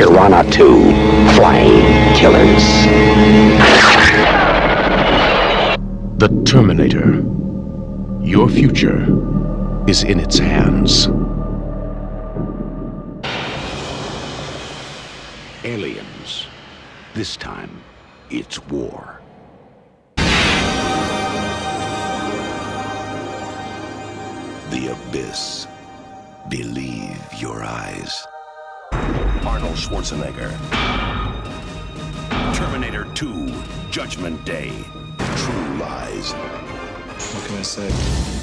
Piranha 2 Flying Killers. The Terminator. Your future is in its hands. Aliens. This time, it's war. The Abyss. Believe your eyes. Arnold Schwarzenegger. Terminator 2, Judgment Day. True Lies. What can I say?